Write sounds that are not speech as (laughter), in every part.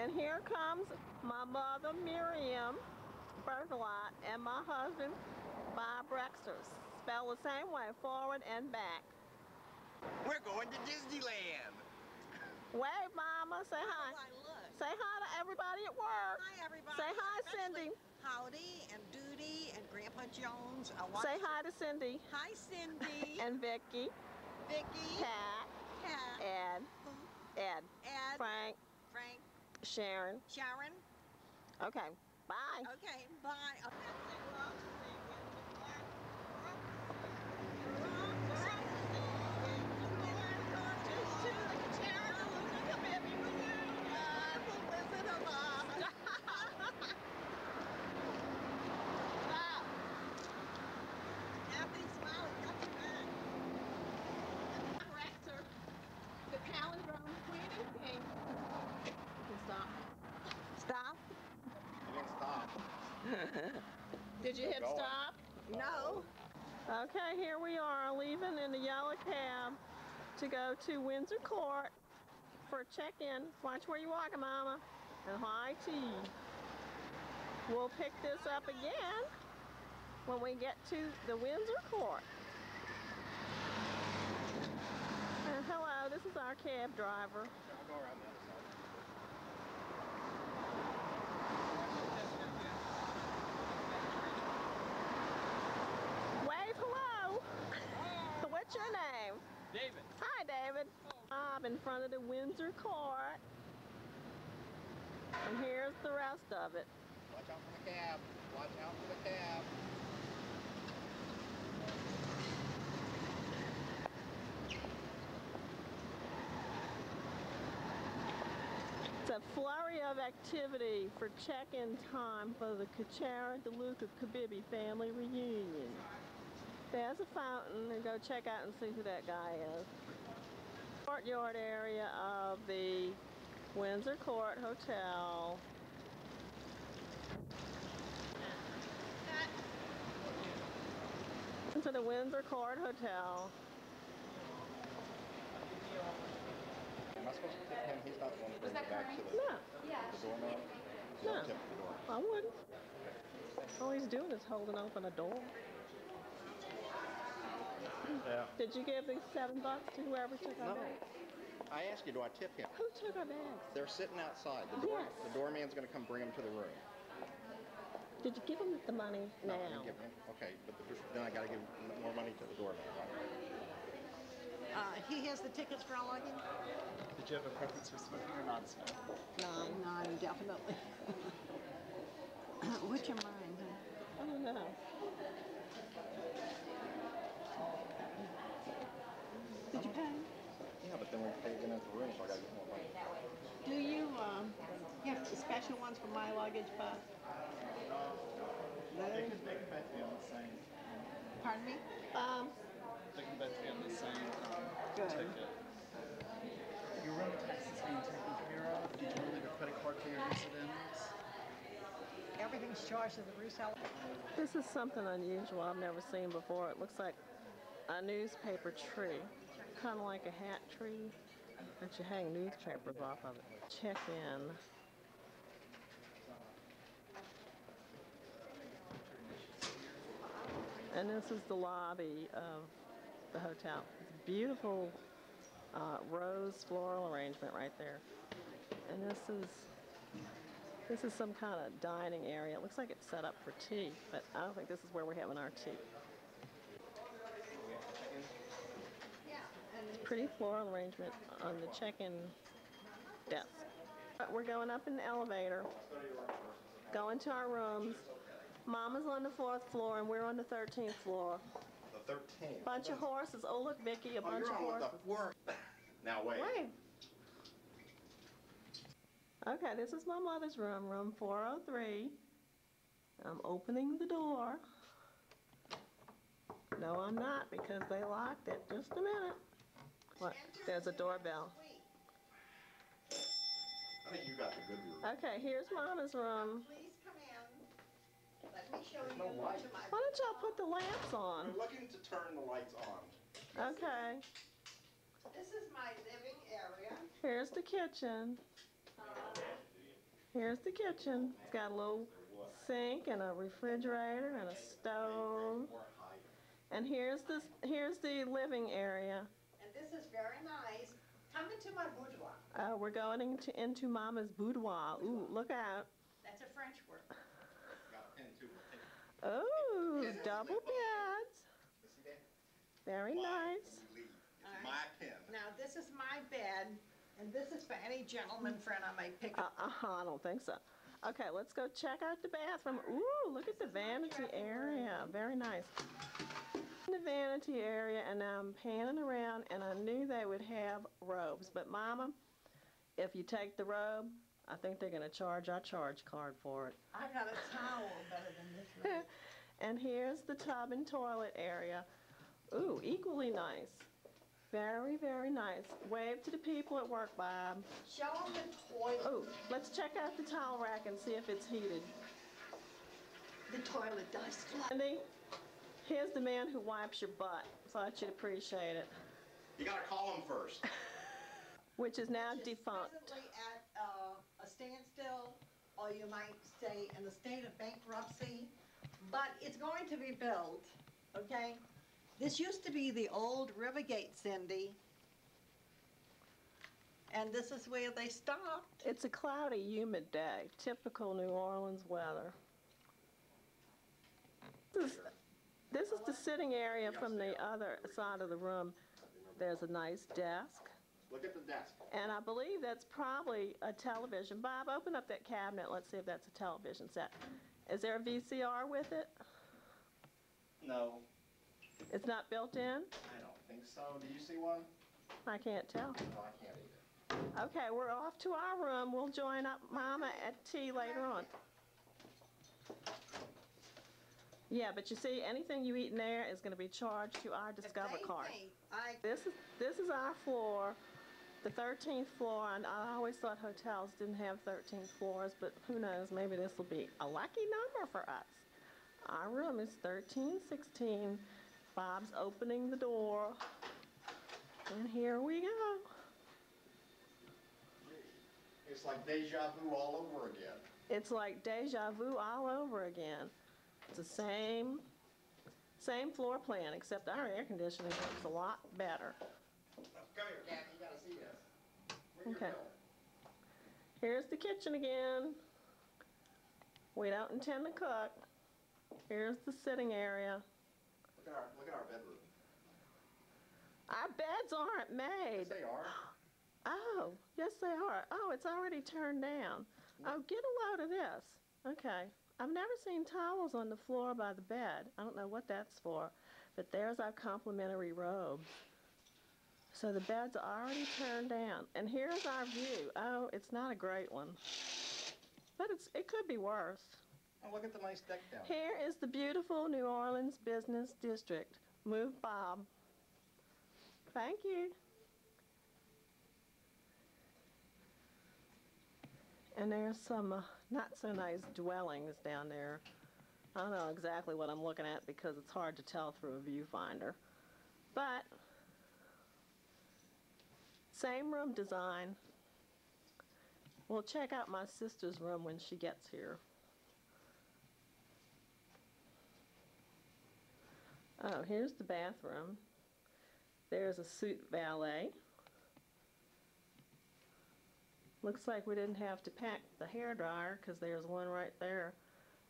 And here comes my mother, Miriam Berthelot, and my husband, Bob Rexer. Spelled the same way, forward and back. We're going to Disneyland. Wave, Mama. Say hi. Oh, I look. Say hi to everybody at work. Hi, everybody. Say hi, especially Cindy. Howdy and Duty and Grandpa Jones. Say to- hi to Cindy Hi, Cindy. (laughs) and Vicky, Vicky. Pat, Pat. Ed, Ed, Ed. Frank, Frank. Sharon. Sharon. Okay, bye. Okay, bye. Okay. Happy smiling, got you back. The calendar on the Queen game. Stop. Stop. You didn't stop. Did you hit Going. stop? No. Okay, here we are leaving in the yellow cab to go to Windsor Court for a check-in. Watch where you're walking, Mama. And high tea. We'll pick this up again when we get to the Windsor Court. And hello, this is our cab driver. I'll go around the other side. Wave hello. What's your name? David. Hi, David. I'm in front of the Windsor Court. And here's the rest of it. Watch out for the cab. Watch out for the cab. It's a flurry of activity for check-in time for the Kachara DeLuca Kabibi family reunion. There's a fountain and go check out and see who that guy is. Courtyard area of the Windsor Court Hotel. Into the Windsor Court Hotel. Am I supposed to tip him? He's not the one to bring it back to the, No, the doorman. No. I wouldn't. All he's doing is holding open a door. Yeah. Did you give these seven bucks to whoever took our No. bags? I asked you, do I tip him? Who took our bags? They're sitting outside. The door, Yes. the doorman's going to come bring them to the room. Did you give them the money No, I now? didn't give him. Okay, but the, then I got to give more money to the doorman. Uh, he has the tickets for our luggage? Did you have a preference for smoking or non-smoking? Nine. Nine, definitely. (laughs) What's your mind? I don't know. Did you pay? Yeah, but then we pay into the room, so I got to get more money. Do you um, have the special ones for my luggage, but They can, they can both be on the same. pardon me? Um, They can both be on the same um, Good. ticket. Your room tax is being taken care of. Did you leave a credit card for your residence? Everything's charged to the resale. this is something unusual I've never seen before. It looks like a newspaper tree, kind of like a hat tree, but you hang newspapers off of it. Check in. And this is the lobby of the hotel. Beautiful uh, rose floral arrangement right there. And this is this is some kind of dining area. It looks like it's set up for tea, but I don't think this is where we're having our tea. Pretty floral arrangement on the check-in desk. But We're going up in the elevator, going to our rooms. Mama's on the fourth floor and we're on the 13th floor. The 13. Bunch of horses. Oh, look, Vicky, a Oh, bunch of on with horses. the. (coughs) Now wait. Wait. Okay, this is my mother's room, room 403. I'm opening the door. No, I'm not because they locked it. Just a minute. What? There's a doorbell. I think you got the good room. Okay, here's Mama's room. Please come in. Let me show you no light. Why don't y'all put the lamps I'm on? looking to turn the lights on. Okay, This is my living area. here's the kitchen. Here's the kitchen. It's got a little sink and a refrigerator and a stove. And here's the here's the living area. This is very nice. Come into my boudoir. Uh, we're going into, into Mama's boudoir. Ooh, look out. That's a French word. Got a pen too. We'll take it. Oh, double beds. You see that? Very Why nice. would we leave? It's All right. my pen. Now, this is my bed, and this is for any gentleman friend I may pick Uh, up. uh-huh, I don't think so. Okay, let's go check out the bathroom. Ooh, look at the vanity area. Very nice. In the vanity area, and I'm panning around, and I knew they would have robes. But, Mama, if you take the robe, I think they're going to charge our charge card for it. I got a towel better than this room. (laughs) And here's the tub and toilet area. Ooh, equally nice. Very, very nice. Wave to the people at work, Bob. Show them the toilet. Oh, let's check out the towel rack and see if it's heated. The toilet does flow. Andy, here's the man who wipes your butt. Thought you'd appreciate it. You gotta call him first. (laughs) Which is now It's defunct. presently at uh, a standstill, or you might say in a state of bankruptcy, but it's going to be built, okay? This used to be the old Rivergate, Cindy. And this is where they stopped. It's a cloudy, humid day. Typical New Orleans weather. This is, this is the sitting area from the other side of the room. There's a nice desk. Look at the desk. And I believe that's probably a television. Bob, open up that cabinet. Let's see if that's a television set. Is there a VCR with it? No, It's not built in? I don't think so. Do you see one? I can't tell. No, I can't either. Okay, we're off to our room. We'll join up Mama at tea later on. Yeah, but you see, anything you eat in there is going to be charged to our Discover card. I, This is this is our floor, the 13th floor, and I always thought hotels didn't have 13 floors, but who knows? Maybe this will be a lucky number for us. Our room is 1316. Bob's opening the door, and here we go. It's like deja vu all over again. It's like deja vu all over again. It's the same, same floor plan, except our air conditioning works a lot better. Come here, Kathy, you gotta see this. Bring Okay. Here's the kitchen again. We don't intend to cook. Here's the sitting area. Look at our, look at our bedroom. Our beds aren't made. Yes, they are. (gasps) Oh, yes they are. Oh, it's already turned down. Oh, get a load of this. Okay. I've never seen towels on the floor by the bed. I don't know what that's for, but there's our complimentary robe. So the bed's already turned down. And here's our view. Oh, it's not a great one. But it's it could be worse. Oh, look at the nice deck down. Here is the beautiful New Orleans Business District. Move Bob. Thank you. And there's some uh, not so nice dwellings down there. I don't know exactly what I'm looking at because it's hard to tell through a viewfinder. But same room design. We'll check out my sister's room when she gets here. Oh, here's the bathroom. There's a suit valet. Looks like we didn't have to pack the hair dryer because there's one right there.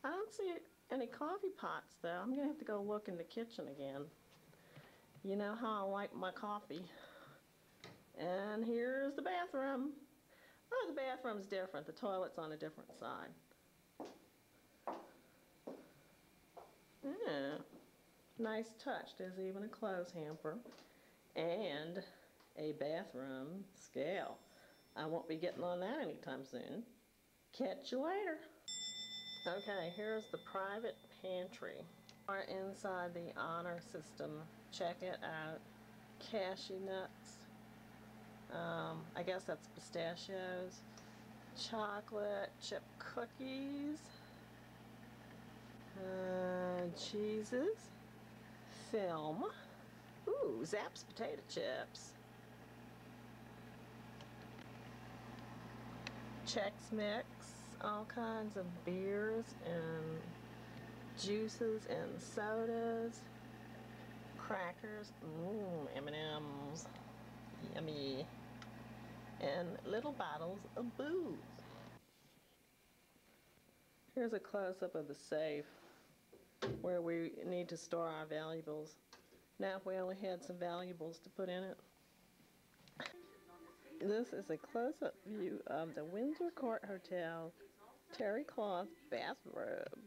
I don't see any coffee pots though. I'm gonna have to go look in the kitchen again. You know how I like my coffee. And here's the bathroom. Oh, the bathroom's different. The toilet's on a different side. Yeah. Nice touch. There's even a clothes hamper and a bathroom scale. I won't be getting on that anytime soon. Catch you later. Okay, here's the private pantry. Or inside the honor system. Check it out. Cashew nuts. Um, I guess that's pistachios. Chocolate chip cookies. Uh, cheeses. Film. Ooh, Zapp's potato chips. Chex Mix. all kinds of beers and juices and sodas, crackers, mmm, M&Ms, yummy, and little bottles of booze. Here's a close-up of the safe where we need to store our valuables. Now, if we only had some valuables to put in it. This is a close-up view of the Windsor Court Hotel terry cloth bathrobe.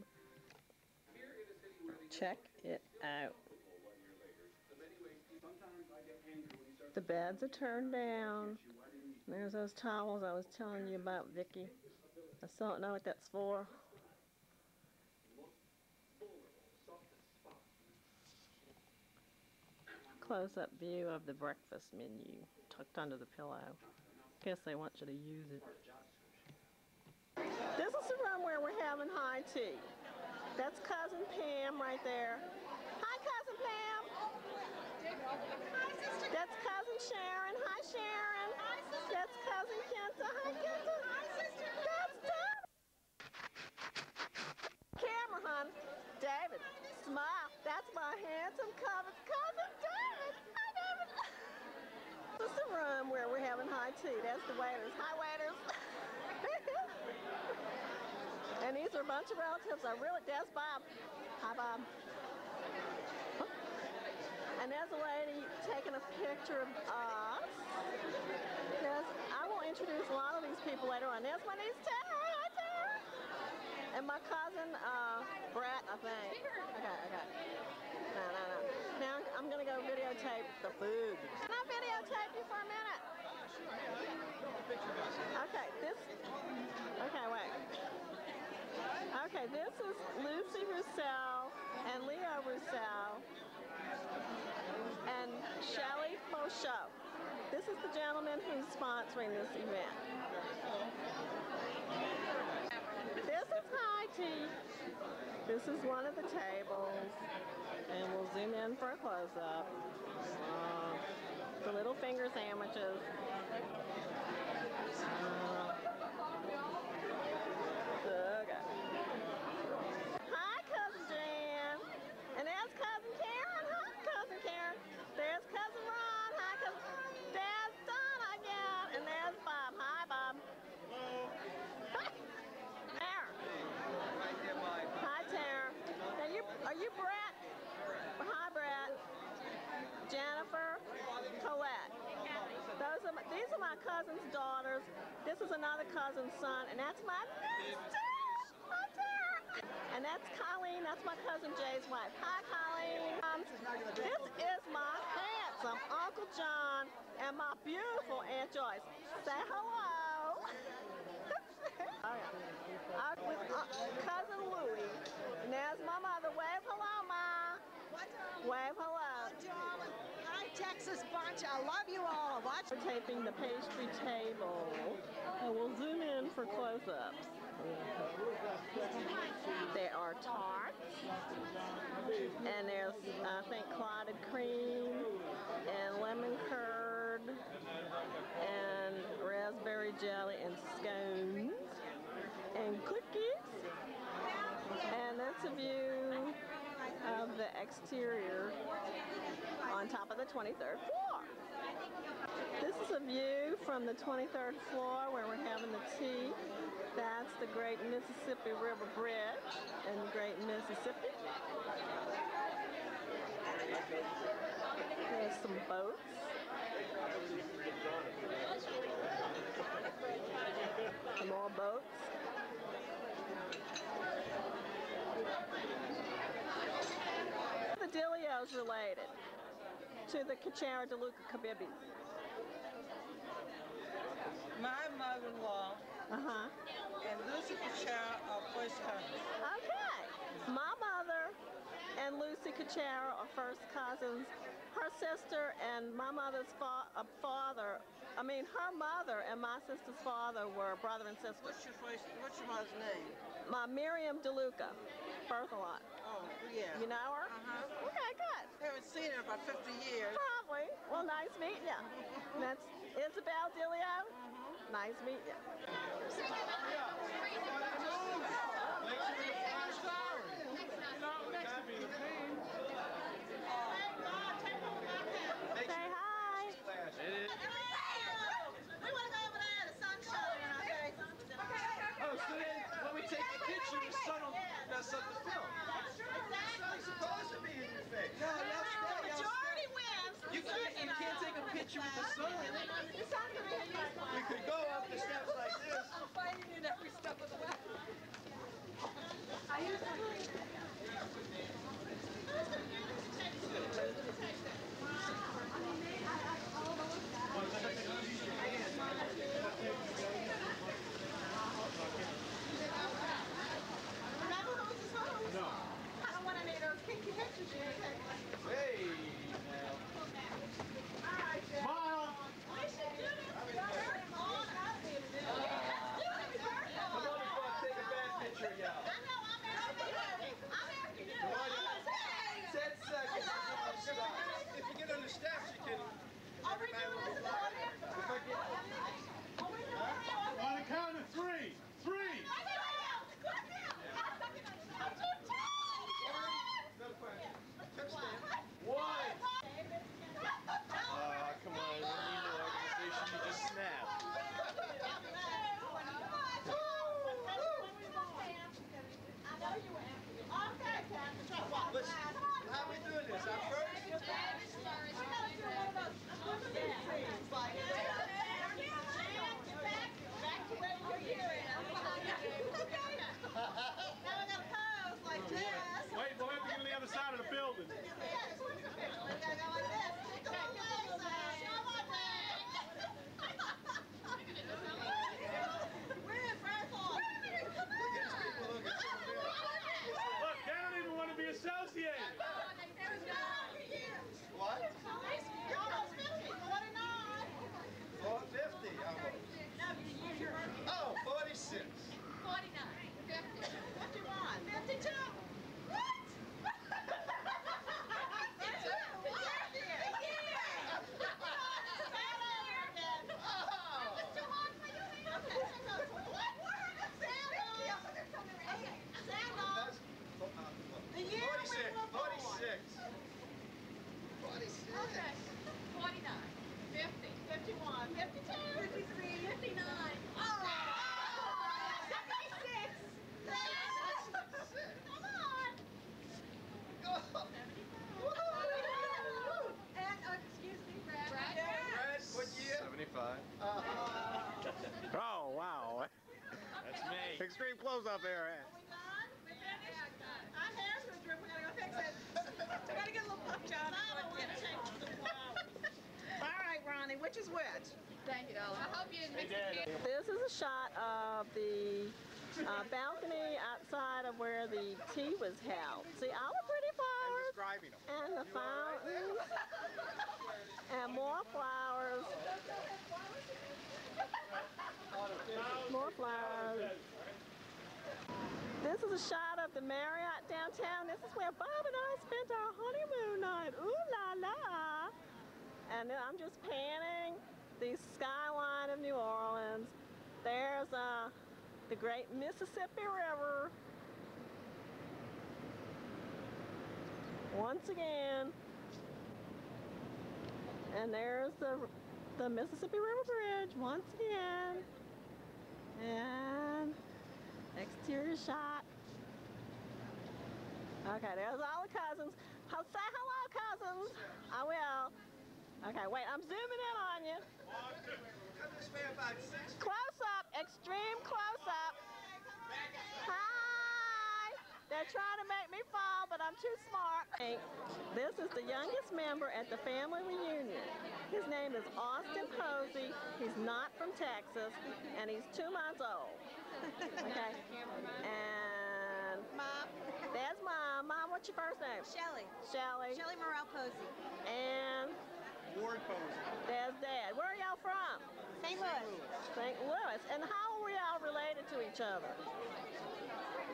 Check it out. The beds are turned down. There's those towels I was telling you about, Vicky. I still don't know what that's for. Close-up view of the breakfast menu tucked under the pillow. Guess they want you to use it. This is the room where we're having high tea. That's cousin Pam right there. Hi, cousin Pam. That's cousin Sharon. Hi, Sharon. That's cousin Kenta. Hi, Kenta. That's David. Camera, hon. David, smile. That's my handsome cousin, cousin David. Is the room where we're having high tea. That's the waiters. Hi, waiters. (laughs) and these are a bunch of relatives. I really, that's Bob. Hi, Bob. And there's a lady taking a picture of us. There's, I will introduce a lot of these people later on. There's my niece Tara. Hi, Tara. And my cousin uh, Brett, I think. Okay, okay. No, no, no. I'm gonna go videotape the food. Can I videotape you for a minute? Okay, this. Okay, wait. Okay, this is Lucy Roussel and Leo Roussel and Shelley Fauchot. This is the gentleman who's sponsoring this event. High tea. This is one of the tables. And we'll zoom in for a close-up. Uh, the little finger sandwiches. Uh, okay. Hi, Cousin Jan. And there's Cousin Karen. Hi, Cousin Karen. There's Cousin Ron. Hi, Cousin. There's Donna again. And there's Bob. Hi, Bob. Tara. Hi, Tara. Now you, are you Brett? Hi, Brett. Jennifer. Colette. Those are my, these are my cousin's daughters. This is another cousin's son, and that's my. Hi, And that's Colleen. That's my cousin Jay's wife. Hi, Colleen. Um, this is my handsome Uncle John and my beautiful Aunt Joyce. Say hello. oh, yeah. Uh, with uh, cousin Louie. And there's my mother. Wave hello, Ma. Wave hello. Texas bunch. I love you all. Watch. We're taping the pastry table. And we'll zoom in for close-ups. There are tarts, and there's, I think, clotted cream, and lemon curd, and raspberry jelly, and scones, and cookies. And that's a view of the exterior on top of the 23rd floor. This is a view from the 23rd floor where we're having the tea. That's the Great Mississippi River Bridge in Great Mississippi. There's some boats. Some more boats. The Dilios related to the Kachara DeLuca Kabibis. My mother-in-law Uh-huh. and Lucy Kachara are first cousins. Okay. My mother and Lucy Kachara are first cousins. Her sister and my mother's fa- uh, father, I mean, her mother and my sister's father were brother and sister. What's your first? What's your mother's name? My Miriam DeLuca, Berthelot. Oh, yeah. You know her? Uh-huh. Okay haven't seen her in about 50 years. Probably. Well, nice meeting you. (laughs) That's Isabel Dilio. Mm -hmm. Nice meeting you. Say hi. We want to go over there in sunshine. Okay. Oh, so then when we take a picture, the sun will you can't take a picture with the sun. We could go up the steps like this. I'm fighting it every step of the way. Hey, Extreme close up there. Oh my god. My varnish is done. I hear something dripping. I got to take that. I got to get a little touch up. (laughs) All right, Ronnie, which is which? Thank you, Ella. I hope you didn't mix it. This is a shot of the uh, balcony outside of where the tea was held. See all the pretty flowers Describing them. and the fountains and more flowers. (laughs) More flowers. This is a shot of the Marriott downtown. This is where Bob and I spent our honeymoon night. Ooh la la. And I'm just panning the skyline of New Orleans. There's uh, the great Mississippi River. Once again. And there's the the Mississippi River Bridge once again. And exterior shot. Okay, there's all the cousins. Ho- Say hello, cousins. I will. Okay, wait, I'm zooming in on you. Cut this man about six. Close up, extreme close up. Hi. They're trying to make me fall, but I'm too smart. This is the youngest member at the family reunion. His name is Austin Posey. He's not from Texas, and he's two months old. Okay. And Mom, there's mom. Mom, what's your first name? Shelly. Shelly. Shelly Morel Posey. And Ward Posey. there's Dad. Where are y'all from? St. Louis. St. Louis. And how are we all related to each other?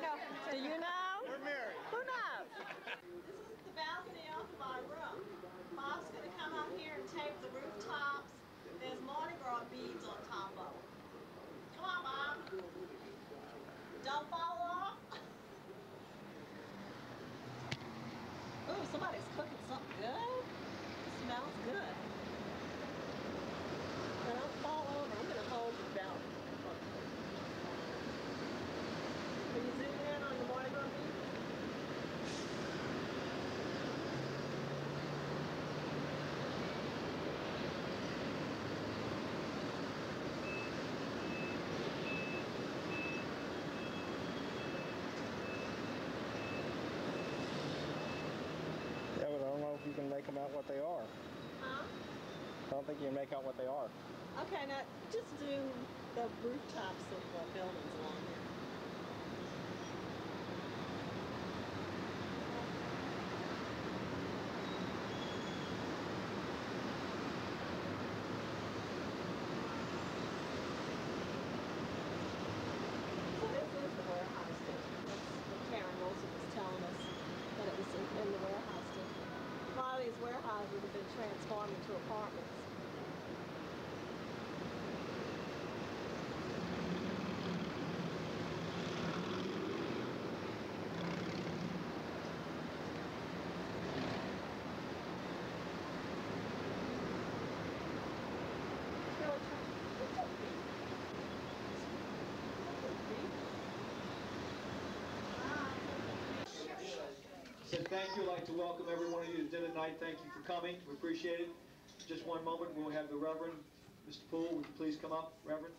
No. Do you know? We're married. Who knows? This is the balcony off of our room. Bob's gonna come up here and tape the rooftops. There's Mardi Gras beads on top of them. Come on, Bob. Don't fall off. Ooh, somebody's cooking something good. It smells good. Now, don't fall over. I'm gonna hold the balcony. Can you zoom in on the Mardi Gras beads? Them out what they are. Huh? I don't think you can make out what they are. Okay, now just do the rooftops of the buildings along here. So this is the warehouse district. That's what Karen Wilson was telling us that it was in, in the warehouse district. A lot of these warehouses have been transformed into apartments. Said thank you. I'd like to welcome every one of you to dinner tonight. Thank you coming. We appreciate it. Just one moment, we'll have the Reverend, Mr. Poole, would you please come up, Reverend?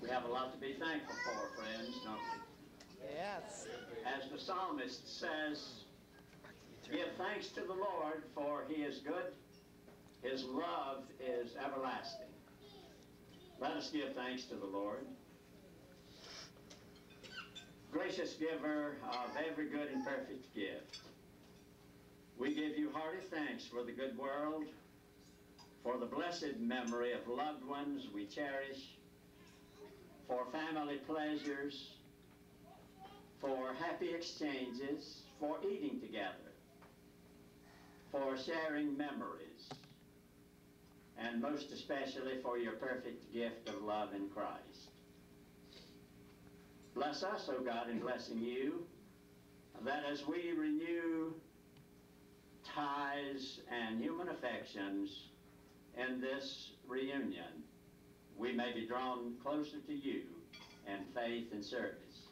We have a lot to be thankful for, friends, don't we? Yes. As the psalmist says, give thanks to the Lord, for he is good, his love is everlasting. Let us give thanks to the Lord. Gracious giver of every good and perfect gift, we give you hearty thanks for the good world, for the blessed memory of loved ones we cherish, for family pleasures, for happy exchanges, for eating together, for sharing memories, and most especially for your perfect gift of love in Christ. Bless us, O God, in blessing you, that as we renew ties and human affections in this reunion, we may be drawn closer to you in faith and service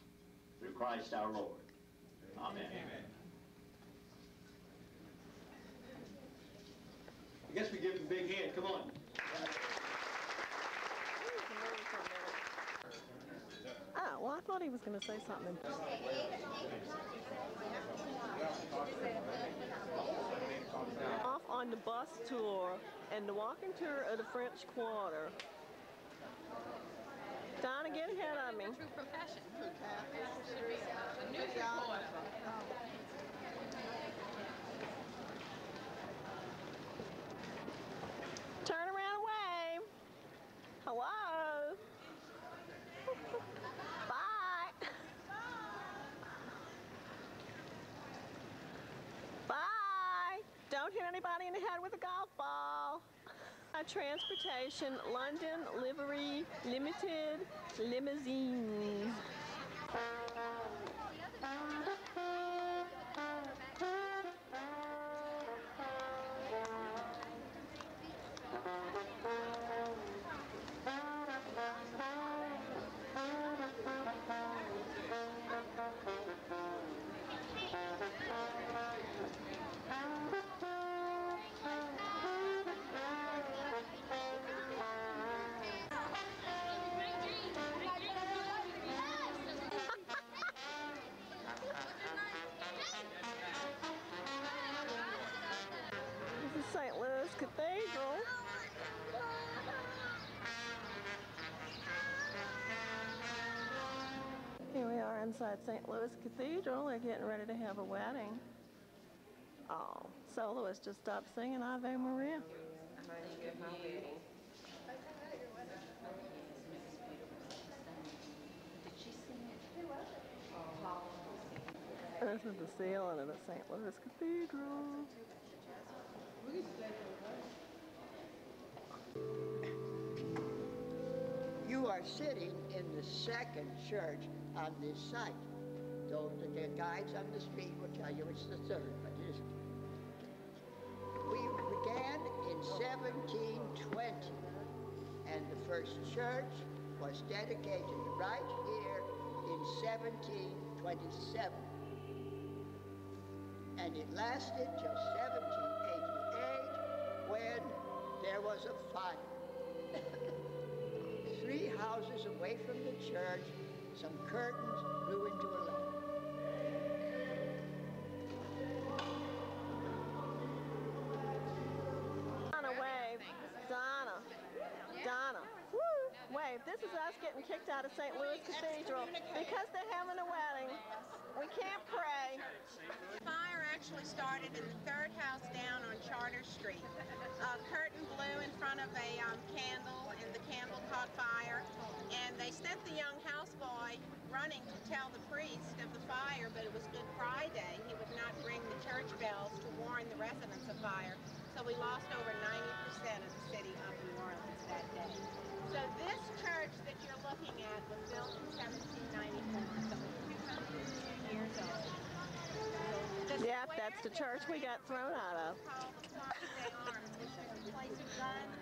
through Christ our Lord. Amen. I guess we give him a big hand. Come on. Oh, well, I thought he was going to say something. Off on the bus tour and the walking tour of the French Quarter. Donna, get ahead of me. True profession. Should be a news reporter. Turn around and wave. Hello. Bye. Bye. Don't hit anybody in the head with a golf ball. Uh, transportation, London Livery Limited Limousine. Inside St. Louis Cathedral. They're getting ready to have a wedding. Oh, soloist just stopped singing Ave Maria. This is the ceiling of the St. Louis Cathedral. You are sitting in the second church on this site. Those are the guides on the street will tell you it's the third, but it isn't. We began in 1720, and the first church was dedicated right here in 1727. And it lasted till 1788 when there was a fire. (laughs) Three houses away from the church, some curtains blew into a lake. Donna, wave. Donna. Donna. Woo! Wave. This is us getting kicked out of St. Louis Cathedral because they're having a wedding. We can't pray. Actually started in the third house down on Chartres Street. A curtain blew in front of a um, candle, and the candle caught fire. And they sent the young houseboy running to tell the priest of the fire, but it was Good Friday. He would not ring the church bells to warn the residents of fire. So we lost over 90% of the city of New Orleans that day. So this church that you're looking at was built in 1794, so it's 202 years old. Yep, that's the church we got thrown out of. called the Place des Armes, which is a place of guns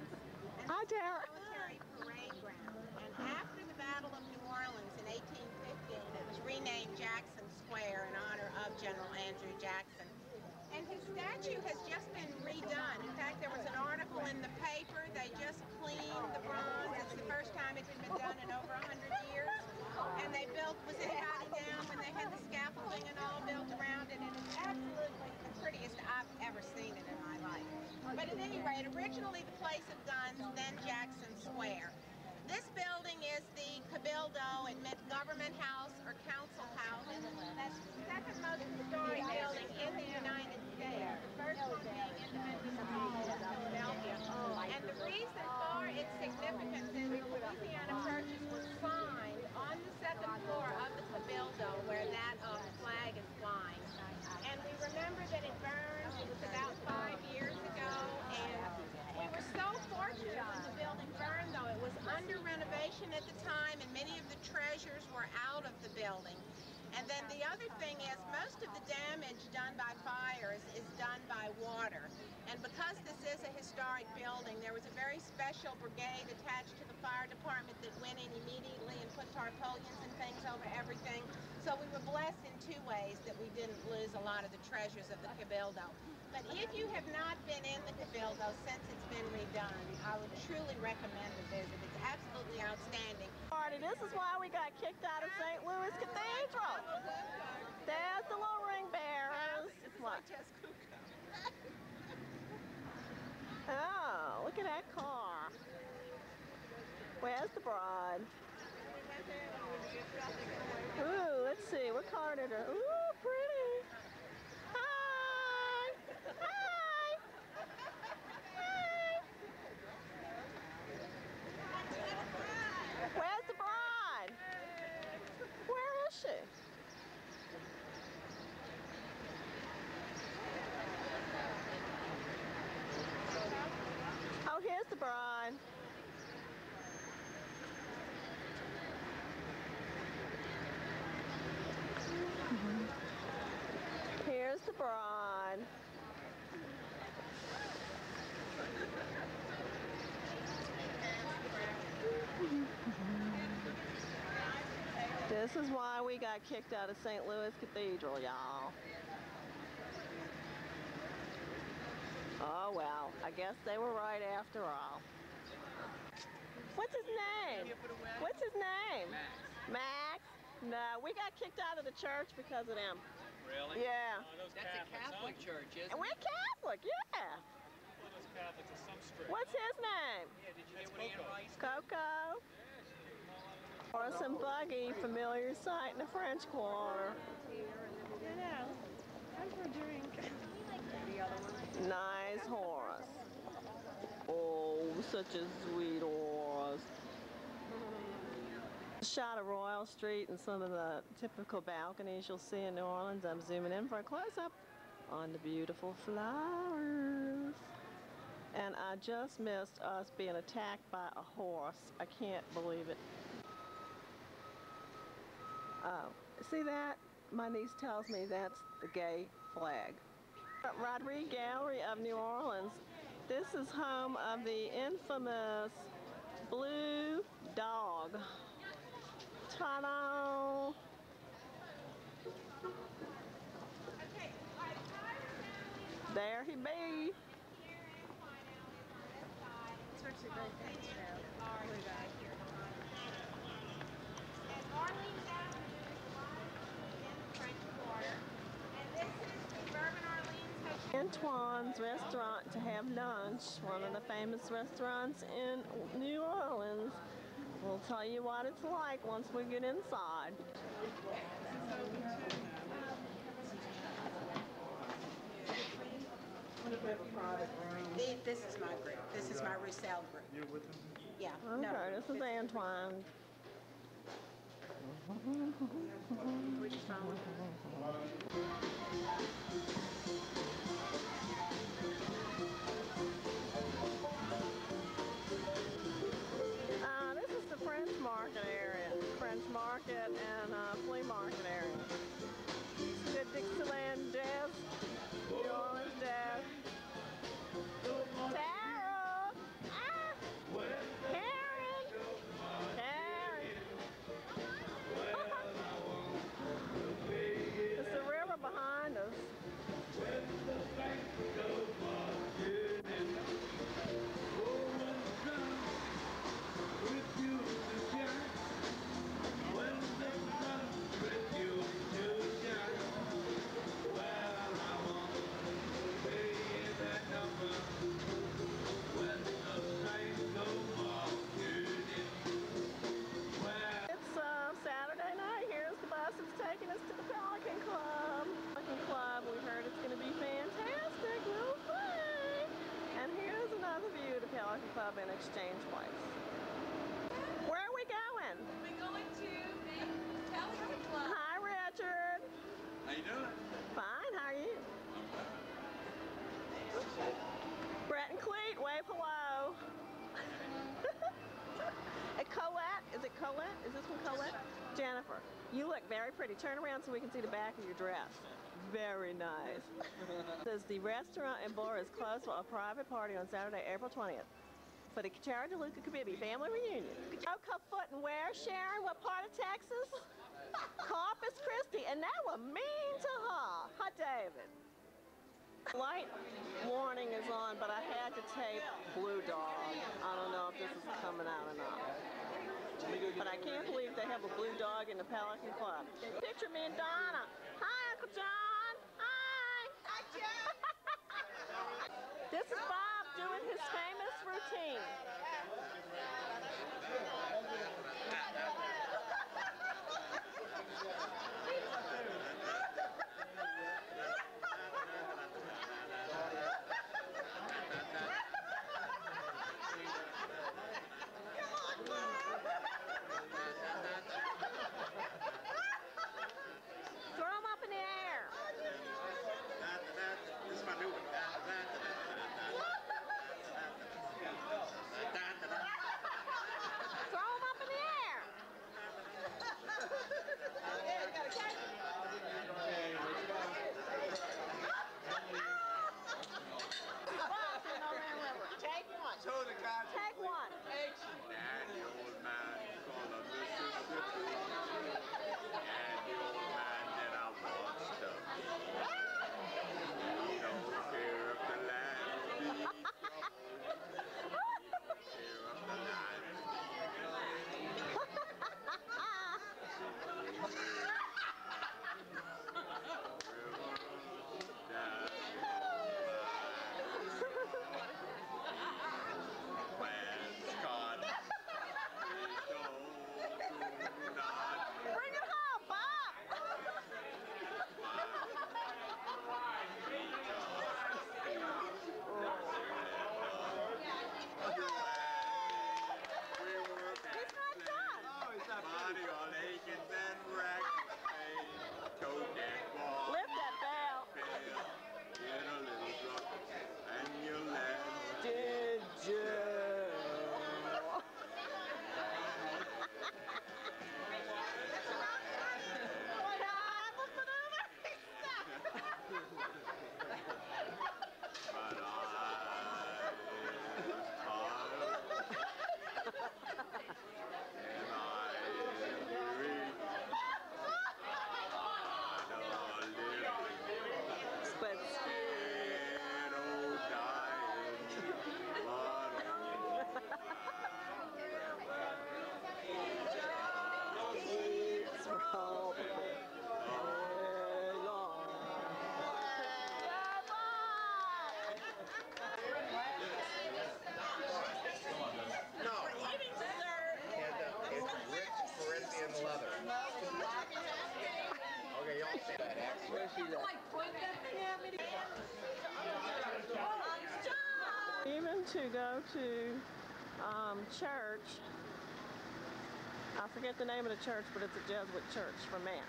and Hi, Tara. military parade ground. And after the Battle of New Orleans in 1815, it was renamed Jackson Square in honor of General Andrew Jackson. Prettiest I've ever seen it in my life. But at any rate, originally the place of guns, then Jackson Square. This building is the Cabildo, meant government house or council house. That's the second most historic building in the United States. The first one being Independence Hall in Philadelphia. And the reason for its significance is Louisiana Purchase was signed on the second floor of the Cabildo where that um, flag is flying. And we remember that it burned, it was about five years ago, and we were so fortunate when the building burned, though. It was under renovation at the time, and many of the treasures were out of the building. And then the other thing is, most of the damage done by fires is done by water. And because this is a historic building, there was a very special brigade attached to the fire department that went in immediately and put tarpaulins and things over everything. So we were blessed in two ways that we didn't lose a lot of the treasures of the Cabildo. But if you have not been in the Cabildo since it's been redone, I would truly recommend a visit. It's absolutely outstanding. Party. This is why we got kicked out of St. Louis Cathedral. There's the little ring bearers. Oh, look at that car. Where's the bride? Ooh, let's see. What car did her? Ooh, pretty. Hi. Hi. Hi. Where's the bride? Where is she? Oh, here's the bride. Here's the bride. This is why we got kicked out of St. Louis Cathedral, y'all. Oh well, I guess they were right after all. What's his name? What's his name? Max. No, we got kicked out of the church because of them. Really? Yeah. Oh, those That's a Catholic huh? church, isn't And we're Catholic, yeah. Well, Catholics some strict. What's his name? Yeah, did you That's get what Ann Coco. Rice? Coco. Horse and buggy, familiar sight in the French Quarter. Nice horse. Oh, such a sweet horse. Shot of Royal Street and some of the typical balconies you'll see in New Orleans. I'm zooming in for a close-up on the beautiful flowers. And I just missed us being attacked by a horse. I can't believe it. Oh, see that? My niece tells me that's the gay flag. Rodrigue Gallery of New Orleans. This is home of the infamous Blue Dog. Ta-da! There he be. It's actually Avenue is right in the French Quarter. And this is the Bourbon Orleans Hotel. Antoine's restaurant to have lunch, one of the famous restaurants in New Orleans. We'll tell you what it's like once we get inside. This is my group. This is my Roussel group. You're with them? Yeah. Okay, no, this is Antoine. Where'd you market and uh, flea market area. Pelican Club in Exchange Place. Where are we going? We're going to the Pelican Club. Hi, Richard. How you doing? Fine. How are you? Brett and Cleet, wave hello. (laughs) and Colette, is it Colette? Is this one Colette? Jennifer, you look very pretty. Turn around so we can see the back of your dress. Very nice. (laughs) Says the restaurant and bar is closed for a private party on Saturday, April 20th. For the Kachara DeLuca Kabibi family reunion. Oh, foot and where, Sharon? What part of Texas? (laughs) Corpus Christi. And that was mean to her. Hi, David. Light warning is on, but I had to tape Blue Dog. I don't know if this is coming out or not. But I can't believe they have a blue dog in the Pelican Club. Picture me and Donna. Hi, Uncle John. Hi. Hi, John. this is Bob doing his famous routine. To go to um, church, I forget the name of the church, but it's a Jesuit church for Mass.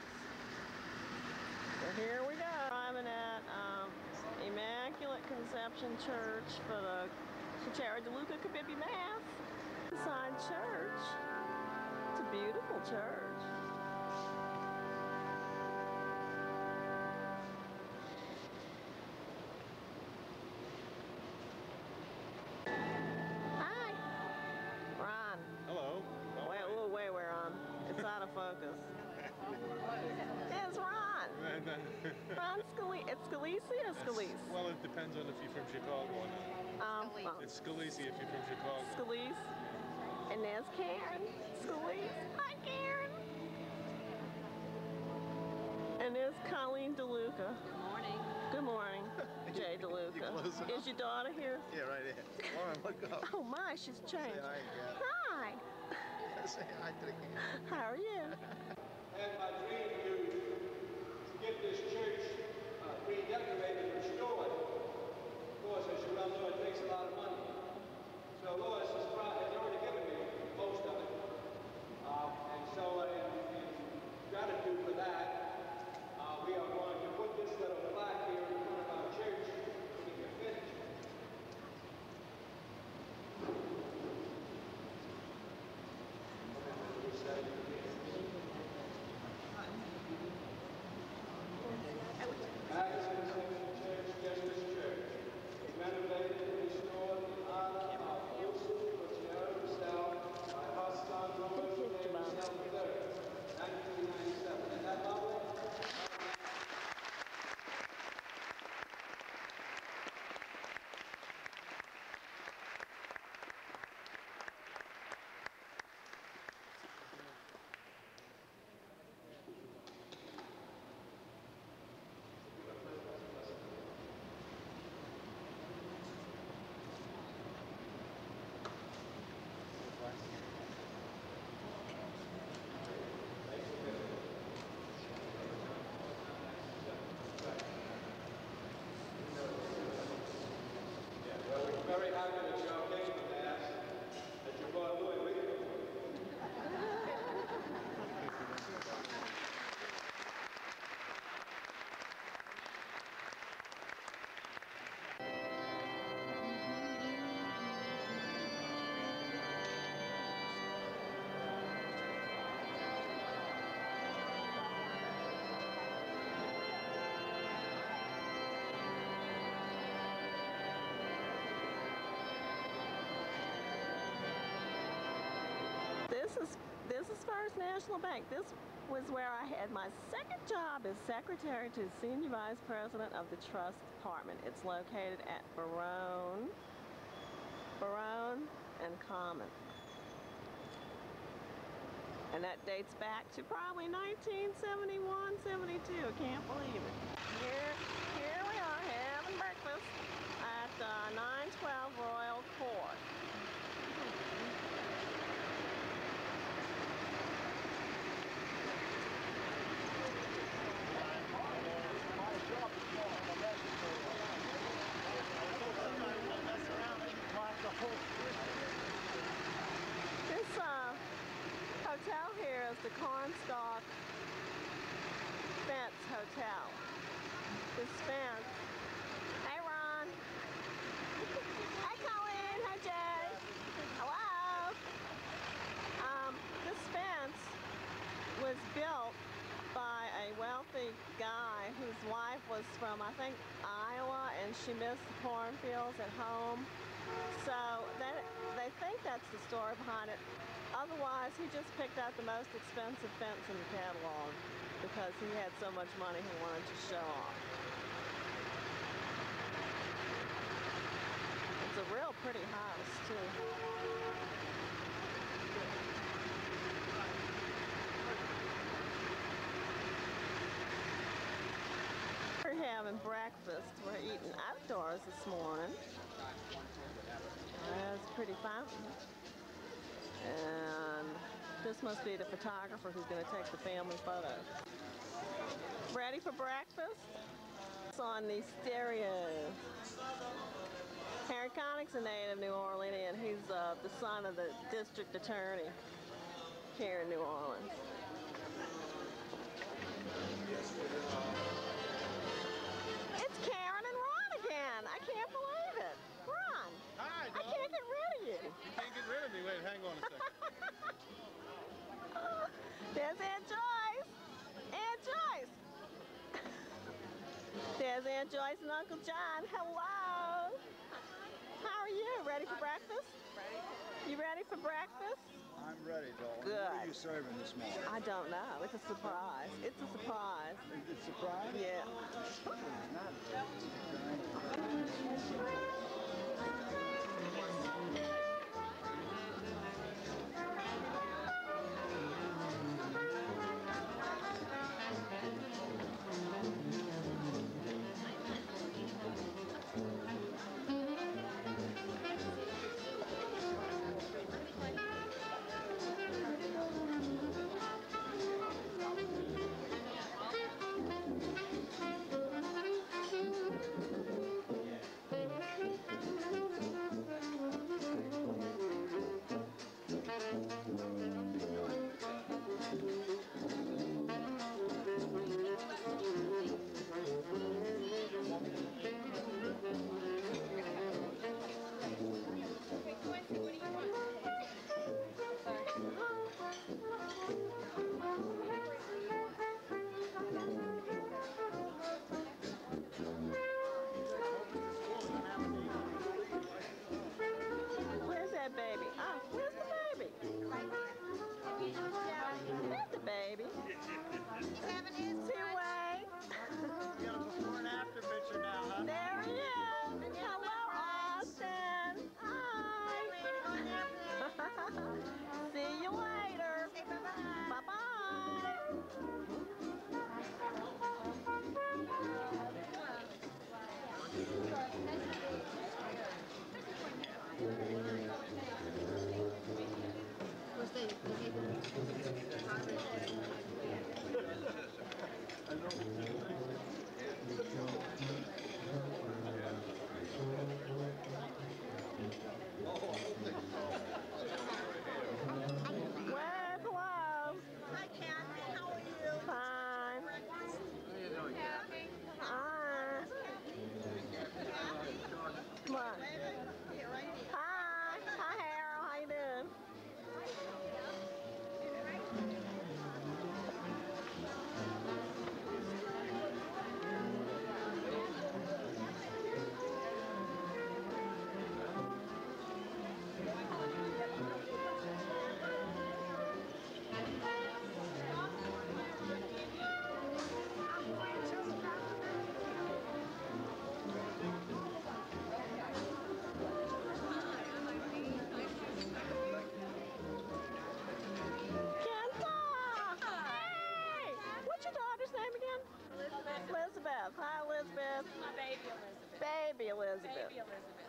So here we go. I'm at um, Immaculate Conception Church for the Cuchara de Luca Kabibi Mass. Inside church. It's a beautiful church. Ron. Ron Scalise. It's Scalise or Scalise? Well, it depends on if you're from Chicago or not. Um, well, It's Scalise if you're from Chicago. Scalise. And there's Karen. Scalise. Hi, Karen. And there's Colleen DeLuca. Good morning. Good morning, (laughs) Jay DeLuca. close enough? Is your daughter here? Yeah, right there. Lauren, look up. Oh my, she's changed. hi, Kat. Hi. (laughs) Say hi to the camera. How are you? (laughs) had my dream to, to get this church uh, redecorated, restored. Of course, as you well know, it takes a lot of money. So pro- has already given me most of it. Uh, and so uh, in, in gratitude for that, uh, we are going This is this is First National Bank. This was where I had my second job as secretary to senior vice president of the trust department. It's located at Baronne, Baronne and Common. And that dates back to probably 1971, 72. I can't believe it. Here, here we are having breakfast at uh, 912 Royal Court. This uh, hotel here is the Cornstalk Fence Hotel. This fence. Hey, Ron. Hi, Colleen. Hi, Jay. Hello. Um, this fence was built by a wealthy guy whose wife was from, I think, Iowa, and she missed the cornfields at home. So that, they think that's the story behind it. Otherwise, he just picked out the most expensive fence in the catalog because he had so much money he wanted to show off. It's a real pretty house, too. We're having breakfast. We're eating outdoors this morning. There's a pretty fountain. And this must be the photographer who's going to take the family photos. Ready for breakfast? It's on the stereo. Harry Connick's a native New Orleanian. He's uh, the son of the district attorney here in New Orleans. It's Karen and Ron again. I can't believe it. Ron, Hi, I can't get rid of you. You can't get rid of me. Wait, hang on a second. (laughs) There's Aunt Joyce. Aunt Joyce. There's Aunt Joyce and Uncle John. Hello. How are you? Ready for breakfast? Ready. You ready for breakfast? I'm ready, darling. Good. What are you serving this morning? I don't know. It's a surprise. It's a surprise. It's a surprise? Yeah.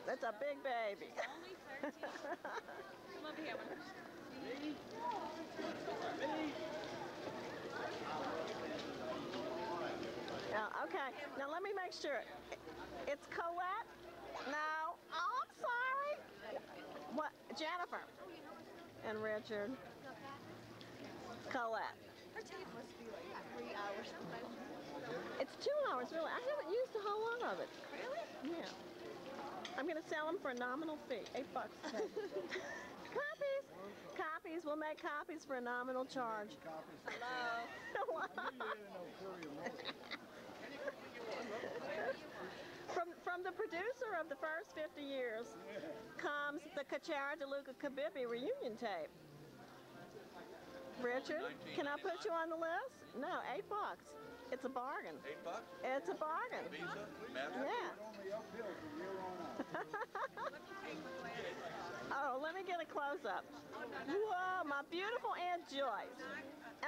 That's a big baby. Only 13. Come over here. Yeah, okay. Now let me make sure. It's Colette? No. Oh, I'm sorry. What? Jennifer. And Richard. Colette. Her tape must be like three hours. It's two hours, really. I haven't used a whole lot of it. Really? Yeah. I'm going to sell them for a nominal fee. Eight bucks. (laughs) copies. Copies. We'll make copies for a nominal charge. Hello. (laughs) from, from the producer of the first 50 years comes the Kachara DeLuca Kabibi reunion tape. Richard, can I put you on the list? No, eight bucks. It's a bargain. Eight bucks? It's a bargain. Visa? Master? Yeah. (laughs) oh, let me get a close up. Whoa, my beautiful Aunt Joyce,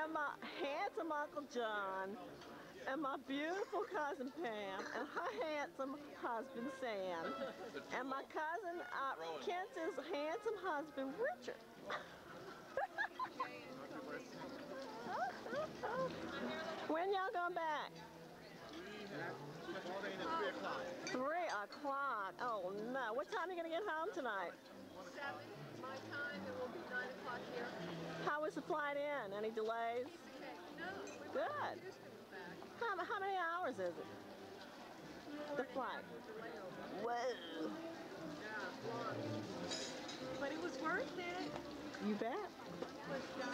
and my handsome Uncle John, and my beautiful cousin Pam, and her handsome husband Sam, and my cousin uh, Kent's handsome husband Richard. (laughs) When y'all going back? All day at 3 o'clock. Oh no. What time are you gonna get home tonight? Seven, my time, it will be nine o'clock here. How was the flight in? Any delays? No, Good. to Houston and back. How, how many hours is it? The flight. Whoa. But it was worth it. You bet. Was Donna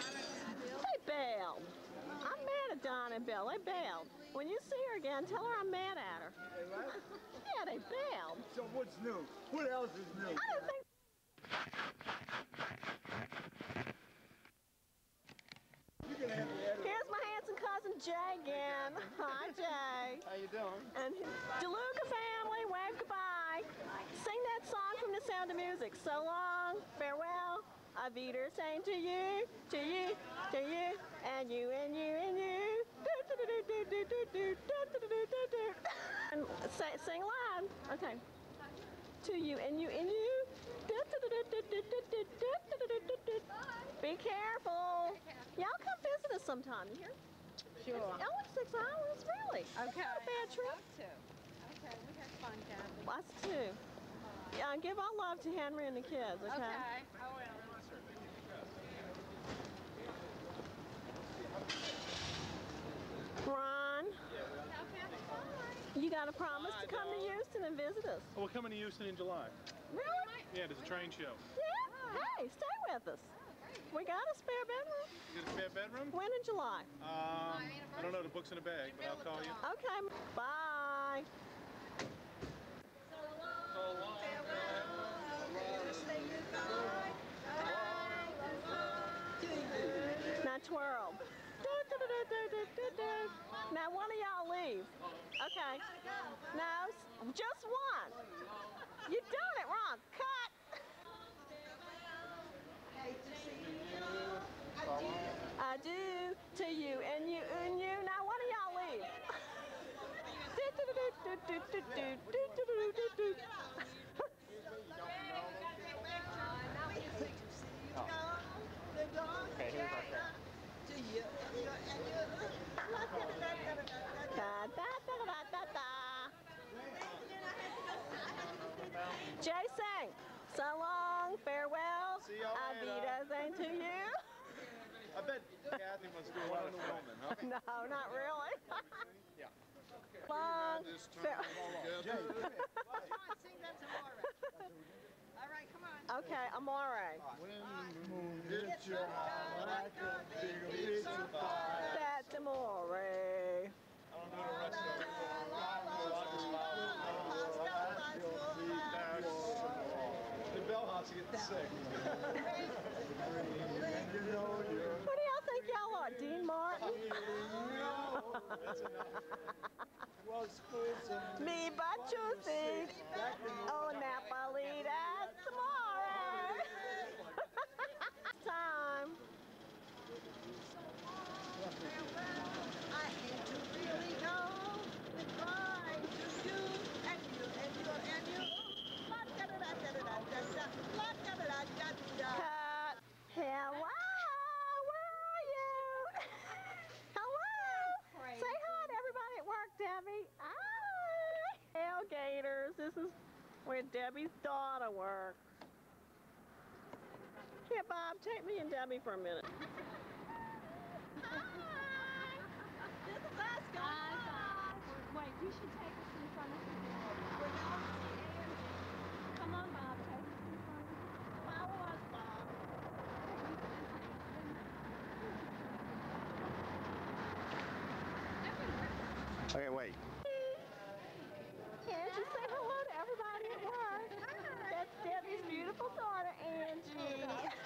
and Bill? They bailed. I'm mad at Don and Bill. They bailed. When you see her again, tell her I'm mad at her. (laughs) yeah, they bailed. So what's new? What else is new? I didn't think. You're gonna have to edit. Here's my handsome cousin Jay again. (laughs) Hi, Jay. How you doing? And DeLuca family, wave goodbye. Sing that song from The Sound of Music. So long, farewell. Auf Wiedersehen to you, to you, to you, and you, and you, and you. And say, sing loud. Okay. To you, and you, and you. Be careful. Y'all come visit us sometime, you hear? Sure. It's six hours, really. Okay. Not a bad trip. Okay, we had fun, Kathy. Us too. Yeah, give our love to Henry and the kids, okay? Okay, I will. Ron, you got a promise to come to Houston and visit us. Oh, we're coming to Houston in July. Really? Yeah, there's a train show. Yeah? Hey, stay with us. We got a spare bedroom. You get a spare bedroom? When in July? Um, I don't know. The book's in the bag, but I'll call you. Okay, bye. Now twirl. Now one of y'all leave. Okay. No, just one. You're doing it wrong. Cut. I do to you and you and you. Now one of y'all leave. (laughs) Okay, here's our car. Da, da, da, da, da, da. Jay. So long, farewell. See y'all Auf later. Wiedersehen to you. I bet Kathy must do a lot of filming, huh? No, not really. (laughs) Yeah. Long. fare- Sing that tomorrow. (laughs) All right, come on. Okay, Amore. When the your eye like a big piece of pie. That's Amore. I don't know the rest. The bellhops getting sick. and you know you're What do y'all think y'all are, Dean Martin? was fools and Me but you think. Oh, Napoli, that's. Time. I had to really go goodbye to you and you and you and you. La-da-da-da-da-da-da-da. La-da-da-da-da-da. Cut. Hello, where are you? Hello. Say hi to everybody at work, Debbie. Hi. Tailgaters. This is where Debbie's daughter works. Here, Bob, take me and Debbie for a minute. (laughs) Hi. This is us, guys. Wait, you should take us in front of the Come on, Bob, take us in front of Follow us, Bob. Okay, wait. Can't you say beautiful daughter, Anne. Mm.